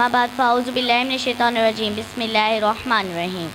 اما بعد فاؤز باللہ من الشیطان الرجیم، بسم اللہ الرحمن الرحیم۔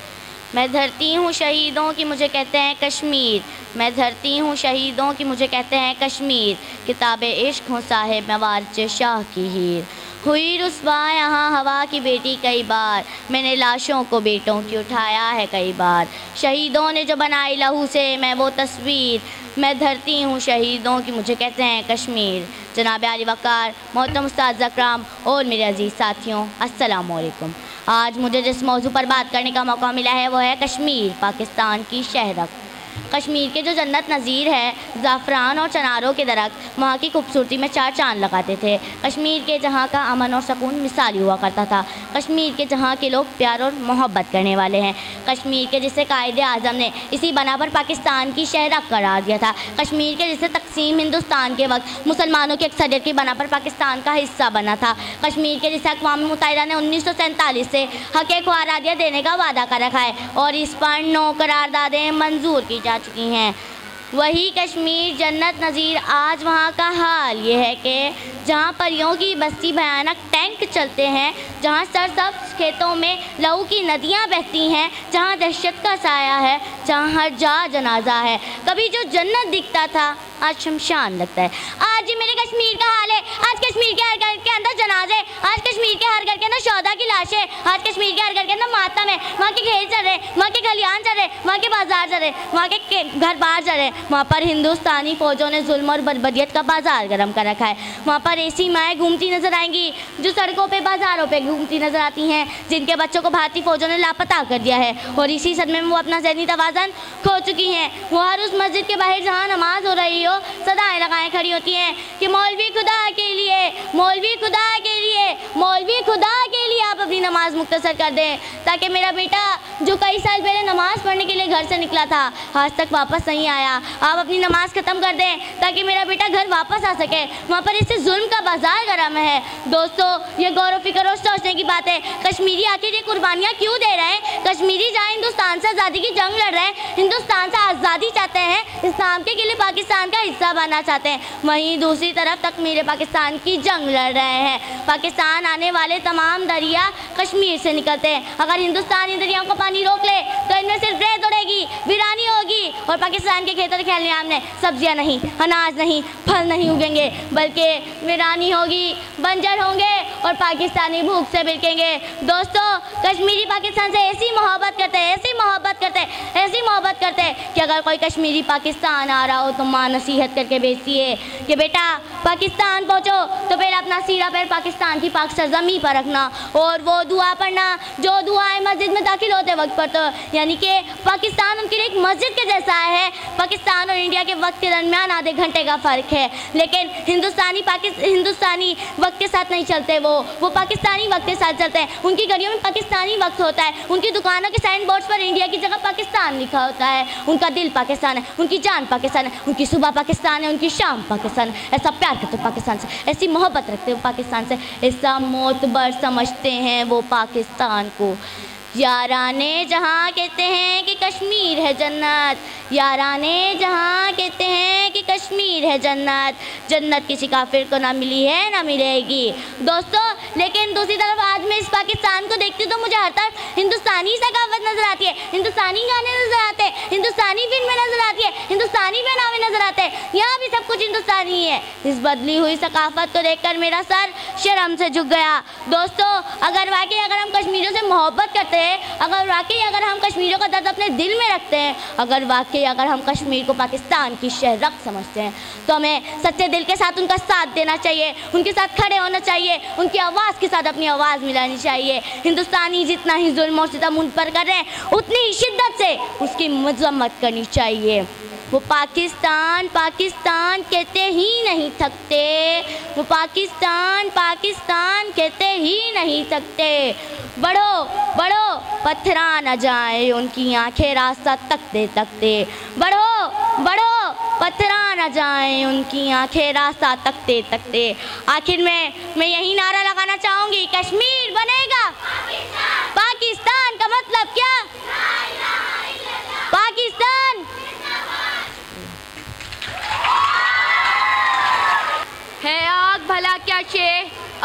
میں دھرتی ہوں شہیدوں کی، مجھے کہتے ہیں کشمیر۔ میں دھرتی ہوں شہیدوں کی، مجھے کہتے ہیں کشمیر۔ کتاب عشق ہوں صاحب موارچ شاہ کی ہیر۔ ہوئی رسوا یہاں ہوا کی بیٹی کئی بار۔ میں نے لاشوں کو بیٹوں کی اٹھایا ہے کئی بار۔ شہیدوں نے جو بنائی لہو سے میں وہ تصویر۔ میں دھرتی ہوں شہیدوں کی، مجھے کہتے ہیں کشمیر۔ جناب علی وقار محتم استاد زکرام اور میرے عزیز ساتھیوں، السلام علیکم۔ آج مجھے جس موضوع پر بات کرنے کا موقع ملا ہے وہ ہے کشمیر، پاکستان کی شہرک۔ کشمیر کے جو جنت نظیر ہے، زعفران اور چناروں کے درخت وہاں کی خوبصورتی میں چار چاند لگاتے تھے۔ کشمیر کے جہاں کا امن اور سکون مثالی ہوا کرتا تھا۔ کشمیر کے جہاں کے لوگ پیار اور محبت کرنے والے ہیں۔ کشمیر کے جسے قائد اعظم نے اسی بنا پر پاکستان کی شہر قرار دیا تھا۔ کشمیر کے جسے تقسیم ہندوستان کے وقت مسلمانوں کی اکثریت کی بنا پر پاکستان کا حصہ بنا تھا۔ کشمیر کے جسے اقوام متحدہ نے انیس سو سینتالیس سے حق کو آرادیہ دینے کا وعدہ کر رکھا ہے اور اس پر نو قراردادیں منظور کی جا چکی ہیں۔ وہی کشمیر جنت نظیر آج وہاں کا حال۔ یہ ہے کہ جہاں پریوں کی بستی بھیانک ٹینک چلتے ہیں، جہاں سرسبز کھیتوں میں لہو کی ندیاں بہتی ہیں، جہاں دہشت کا سایہ ہے، جہاں ہر جا جنازہ ہے۔ کبھی جو جنت دکھتا تھا، آج شمشان لگتا ہے۔ آج ہی میرے کشمیر کا حال ہے۔ تلاشیں آج کشمیر کے ہر گھر کے اندر ماتم ہے۔ وہاں کے گھیر چل رہے، وہاں کے گلیان چل رہے، وہاں کے بازار چل رہے، وہاں کے گھر بار چل رہے۔ وہاں پر ہندوستانی فوجوں نے ظلم اور بربدیت کا بازار گرم کر رکھا ہے۔ وہاں پر ایسی مائیں گھومتی نظر آئیں گی جو سڑکوں پہ، بازاروں پہ گھومتی نظر آتی ہیں، جن کے بچوں کو بھارتی فوجوں نے لاپتہ کر دیا ہے۔ اور اسی صدمے میں وہ اپنا ذہنی توازن کھو چکی ہیں۔ وہ ہر اس مسجد کے باہر جہاں نماز ہو رہی ہو، صدایں لگائیں کھڑی ہوتی ہیں کہ مولوی خدا کے لیے، مولوی خدا کے لیے، مولوی خدا کے لیے آپ اپنی نماز مختصر کر دیں تاکہ میرا بیٹا جو کئی سال پہلے نماز پڑھنے کے لیے گھر سے نکلا تھا، آج تک واپس نہیں آیا۔ آپ اپنی نماز ختم کر دیں تاکہ میرا بیٹا گھر واپس آ سکے۔ وہاں پر اس سے ظلم کا بازار گرم ہے۔ دوستو، یہ غور و فکر اور سوچنے کی بات ہے۔ کشمیری آخر یہ قربانیاں کیوں دے رہے ہیں؟ کشمیری جہاں ہندوستان سے آزادی کی جنگ لڑ رہے ہیں، ہندوستان سے آزادی چاہتے ہیں، اسلام کے قلعے پاکستان کا حصہ بننا چاہتے ہیں۔ وہیں دوسری طرف تکمیر پاکستان کی جنگ لڑ رہے ہیں۔ پاکستان آنے والے تمام دریا کشمیر سے نکلتے ہیں۔ اگر ہندوستانی دریاؤں کا پانی روک لے، تو ان میں صرف ریت اڑے گی، ویرانی ہوگی۔ اور پاکستان کے کھیتوں کھیلنے آمنے سبزیاں نہیں، اناج نہیں، پھل نہیں اگیں گے، بلکہ ویرانی ہوگی۔ بنجر ہوں گے اور پاکستانی بھوک سے بلکیں گے۔ دوستو، کشمیری پاکستان سے ایسی محبت کرتے ہیں ایسی محبت کرتے ہیں ایسی محبت کرتے ہیں کہ اگر کوئی کشمیری پاکستان آ رہا ہو تو ماں نصیحت کر کے بیچتی ہے کہ بیٹا، پاکستان پہنچو تو پھر اپنا سیرہ پیر پاکستان کی پاک سرزمی پر رکھنا اور وہ دعا پڑھنا جو دعا ہے مسجد میں داخل ہوتے وقت پر تو یعنی کہ پاکستان ان کے لیے ایک مسجد کے جیسا ہے۔ پاکستان اور انڈیا کے وقت کے درمیان آدھے گھنٹے کا فرق ہے۔ لیکن ہندوستانی ہندوستانی وقت کے ساتھ نہیں چلتے وہ۔ وہ پاکستانی وقت کے ساتھ چلتے ہیں۔ ان کی گھڑیوں میں پاکستانی وقت ہوتا ہے۔ ان کی دکانوں کے سائن بورڈز پر انڈیا کی جگہ پاکستان لکھا ہوتا ہے۔ ان کا دل پاکستان ہے، ان کی جان پاکستان ہے۔ ان کی صبح پاکستان ہے، ان کی شام پاکستان ہے۔ ایسا پیار کرتے پاکستان سے، ایسی محبت رکھتے ہو پاکستان سے۔ ایسا موتبر سمجھتے ہیں وہ پاکستان کو۔ یاران جہاں کہتے ہیں کہ کشمیر ہے جنت یاران جہاں کہتے ہیں کہ کشمیر ہے جنت۔ جنت کسی کافر کو نہ ملی ہے، نہ ملے گی۔ دوستو، لیکن دوسری طرف آج میں اس پاکستان کو دیکھتی تو مجھے ہر طرف ہندوستانی ثقافت نظر آتی ہے۔ ہندوستانی گانے نظر آتے ہیں، ہندوستانی فلمیں نظر آتی ہندوستانی ہے اس بدلی ہوئی ثقافت کو دیکھ کر میرا سر شرم سے جھک گیا۔ دوستو، اگر واقعی اگر ہم کشمیریوں سے محبت کرتے ہیں، اگر واقعی اگر ہم کشمیریوں کا درد اپنے دل میں رکھتے ہیں، اگر واقعی اگر ہم کشمیر کو پاکستان کی شہرک سمجھتے ہیں، تو ہمیں سچے دل کے ساتھ ان کا ساتھ دینا چاہیے۔ ان کے ساتھ کھڑے ہونا چاہیے۔ ان کی آواز کے ساتھ اپنی آواز ملانی چاہیے۔ ہندوستانی جتنا ہی ظلم و ستم ان پر کر رہے ہیں، اتنی ہی شدت سے اس کی مذمت کرنی چاہیے۔ وہ پاکستان پاکستان کہتے ہی نہیں تھکتے۔ وہ پاکستان پاکستان کہتے ہی نہیں تھکتے۔ بڑھو بڑھو پتھرا نہ جائیں ان کی آنکھیں راستہ تکتے تکتے۔ بڑھو بڑھو پتھرا نہ جائیں ان کی آنکھیں راستہ تکتے تکتے۔ آخر میں میں یہی نعرہ لگانا چاہوں گی، کشمیر بنے گا۔ پاکستان!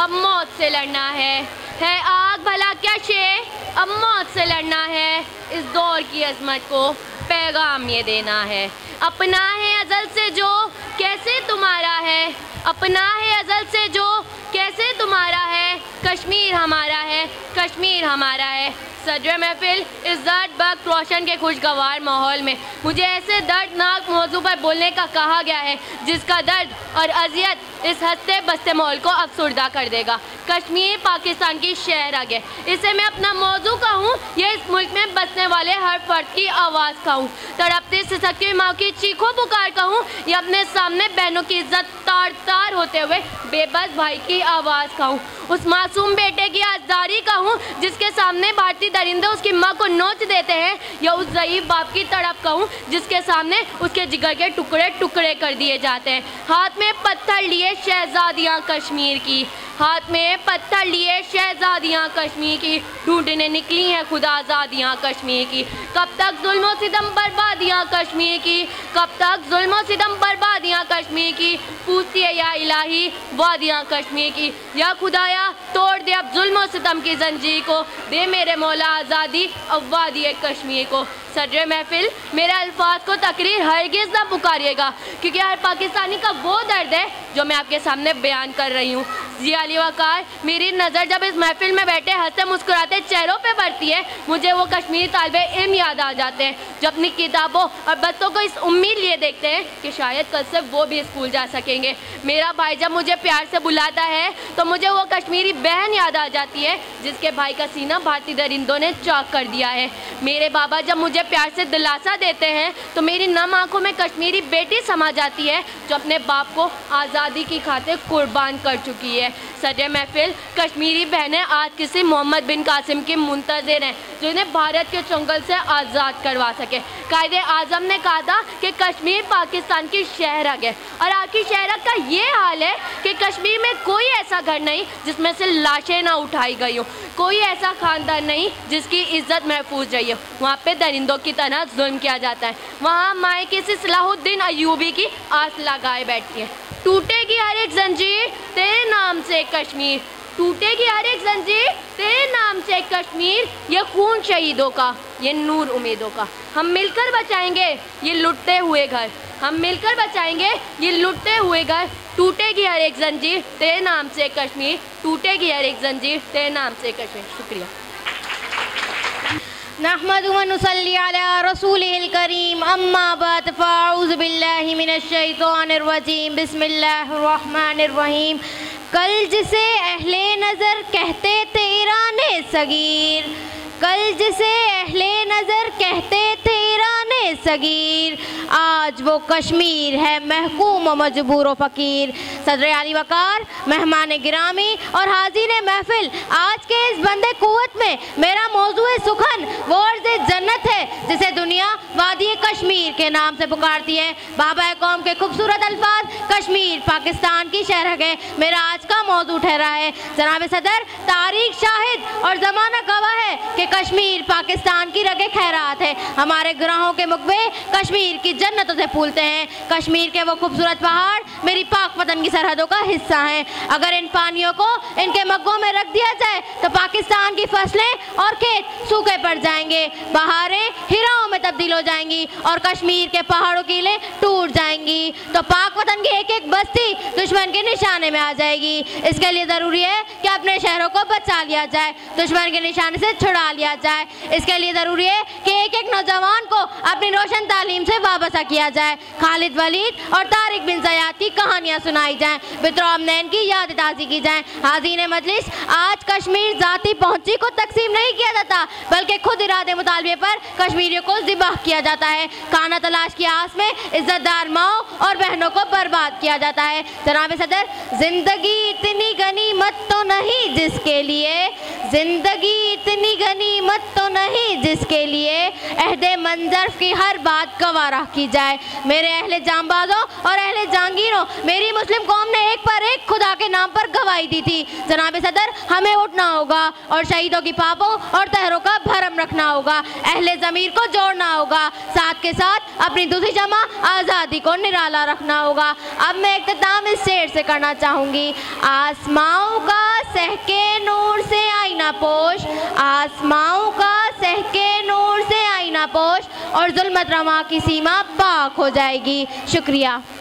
اب موت سے لڑنا ہے۔ ہے آگ، بھلا کیا شے؟ اب موت سے لڑنا ہے۔ اس دور کی عظمت کو پیغام یہ دینا ہے۔ اپنا ہے ازل سے جو کیسے تمہارا ہے۔ اپنا ہے ازل سے جو کیسے تمہارا ہے۔ کشمیر ہمارا ہے، کشمیر ہمارا ہے۔ صدر محفل اس درد بخت روشن کے خوشگوار ماحول میں، مجھے ایسے دردناک موضوع پر بولنے کا کہا گیا ہے، جس کا درد اور اذیت اس ہستے بستے ماحول کو افسردہ کر دے گا۔ کشمیر پاکستان کی شہر آگے۔ اسے میں اپنا موضوع کہوں، یہ اس ملک میں بسنے والے ہر فرد کی آواز کہوں۔ تڑپتے سسکتی ماں کی چیخوں پکار کہوں یا اپنے سامنے بہنوں کی عزت تار تار ہوتے ہوئے بے بس بھائی کی آواز کہوں۔ اس معصوم بیٹے کی آزداری کہوں، جس کے سامنے بھارتی درندے اس کی ماں کو نوچ دیتے ہیں، یا اس ضعیف باپ کی تڑپ کہوں، جس کے سامنے اس کے جگر کے ٹکڑے ٹکڑے کر دیے جاتے ہیں۔ ہاتھ میں پتھر لیے شہزادیاں کشمیر کی۔ ہاتھ میں پتھر لیے شہزادیاں کشمیر کی۔ ڈھونڈنے نکلی ہیں خدا آزادیاں کشمیر کی۔ کب تک ظلم و ستم بربادیاں کشمیر کی۔ کب تک ظلم و ستم بربادیاں کشمیر کی۔ پوچھتی ہے یا الہی وادیاں کشمیر کی۔ یا خدایا توڑ دے اب ظلم و ستم کی زنجیر کو۔ دے میرے مولا آزادی، اب وادی کشمیر کو۔ صدر محفل، میرے الفاظ کو تقریر ہرگز نہ پکاریے گا، کیونکہ ہر پاکستانی کا وہ درد ہے جو میں آپ کے سامنے بیان کر رہی ہوں۔ جی علی وقار، میری نظر جب اس محفل میں بیٹھے ہنستے مسکراتے چہروں پہ بڑھتی ہے، مجھے وہ کشمیری طالب علم یاد آ جاتے ہیں۔ جو اپنی کتابوں اور بچوں کو اس امید لیے دیکھتے ہیں کہ شاید کل سے وہ بھی اسکول جا سکیں گے۔ میرا بھائی جب مجھے پیار سے بلاتا ہے، تو مجھے وہ کشمیری بہن یاد آ جاتی ہے، جس کے بھائی کا سینہ بھارتی درندوں نے چاک کر دیا ہے۔ میرے بابا جب مجھے مجھے پیار سے دلاسا دیتے ہیں تو میری نم آنکھوں میں کشمیری بیٹی سما جاتی ہے جو اپنے باپ کو آزادی کی خاطر قربان کر چکی ہے۔ صدر محفل، کشمیری بہنیں آج کسی محمد بن قاسم کی منتظر ہیں جو انہیں بھارت کے چنگل سے آزاد کروا سکے۔ قائد اعظم نے کہا تھا کہ کشمیر پاکستان کی شہرک ہے اور آپ کی شہرک کا یہ حال ہے کہ کشمیر میں کوئی ایسا گھر نہیں جس میں سے لاشیں نہ اٹھائی گئی ہوں۔ کوئی ایسا خاندان نہیں جس کی عزت محفوظ رہی ہو۔ وہاں پہ درندوں کی طرح ظلم کیا جاتا ہے۔ وہاں مائیں کسی صلاح الدین ایوبی کی آس لگائے بیٹھتی ہیں۔ ٹوٹے گی ہر ایک زنجیر تیرے نام سے کشمیر۔ ٹوٹے گی ہر ایک زنجیر تیرے نام سے کشمیر۔ یہ خون شہیدوں کا، یہ نور امیدوں کا۔ ہم مل کر بچائیں گے یہ لٹتے ہوئے گھر۔ ہم مل کر بچائیں گے یہ لٹتے ہوئے گھر۔ ٹوٹے گی ہر ایک زنجیر تیرے نام سے کشمیر۔ ٹوٹے گی ہر ایک زنجیر تیرے نام سے کشمیر۔ شکریہ۔ نحمد و نصلی علی رسول الکریم اما بعد فاعوذ باللہ من الشیطان الرجیم بسم اللہ الرحمن الرحیم کل جسے اہل نظر کہتے تیران صغیر کل جسے اہل نظر کہتے تیران صغیر آج وہ کشمیر ہے، محکوم و مجبور و فقیر. صدر علی وقار، مہمان گرامی اور حاضر محفل، آج کے اس بند قوت میں میرا موضوع سخن وہ عرض جنت ہے، جسے دنیا وادی کشمیر کے نام سے پکارتی ہے۔ بابا قوم کے خوبصورت الفاظ، کشمیر، پاکستان کی شہر ہے۔ میرا آج کا موضوع ٹھہرا ہے۔ جناب صدر، تاریخ شاہد اور زمانہ گواہ ہے کہ کشمیر پاکستان کی رگے خیرات ہے۔ ہمارے گراہوں کے مقبے کشمیر کی جنتوں سے پھولتے ہیں۔ کشمیر کے وہ خوبصورت پہاڑ، میری پاک وطن کی سرحدوں کا حصہ ہیں۔ اگر ان پانیوں کو ان کے مگوں میں رکھ دیا جائے تو پاکستان کی فصلیں اور کھیت سوکھے پڑ جائیں گے۔ بہاریں ہی تبدیل ہو جائیں گی اور کشمیر کے پہاڑوں کی لیں ٹوٹ جائیں گی۔ تو پاک وطن کی ایک ایک بستی دشمن کے نشانے میں آ جائے گی۔ اس کے لیے ضروری ہے کہ اپنے شہروں کو بچا لیا جائے، دشمن کے نشانے سے چھڑا لیا جائے۔ اس کے لیے ضروری ہے کہ ایک ایک نوجوان کو اپنی روشن تعلیم سے وابستہ کیا جائے۔ خالد ولید اور طارق بن زیاد کی کہانیاں سنائی جائیں۔ بطرام نین کی یاد تازی کی جائیں۔ حاضرین مجلس آج کشمیر ذاتی پہنچی کو تقسیم نہیں کیا جاتا، بلکہ خود ارادے مطالبے پر کشمیریوں کو ذبح کیا جاتا ہے۔ کانا تلاش کی آس میں عزت دار ماؤں اور بہنوں کو برباد کیا جاتا ہے۔ جناب صدر، زندگی اتنی غنیمت تو نہیں جس کے لیے زندگی اتنی غنیمت تو نہیں جس کے لیے عہد منظر کی ہر بات گوارہ کی جائے۔ میرے اہل جانبازوں اور اہل جانگیروں میری مسلم قوم نے ایک پر ایک خدا کے نام پر گواہی دی تھی۔ جناب صدر، ہمیں اٹھنا ہوگا اور شہیدوں کی پاپوں اور تہروں کا بھرم رکھنا ہوگا۔ اہل ضمیر کو جوڑنا ہوگا۔ ساتھ کے ساتھ اپنی دوسری جمع آزادی کو نرالا رکھنا ہوگا۔ اب میں اختتام اس شعر سے کرنا چاہوں گی۔ آسماؤں کا سہکے نور سے آئینہ پوش، آسماؤں کا سہکے نور سے آئینہ پوش اور ظلمت رما کی سیما پاک ہو جائے گی۔ شکریہ۔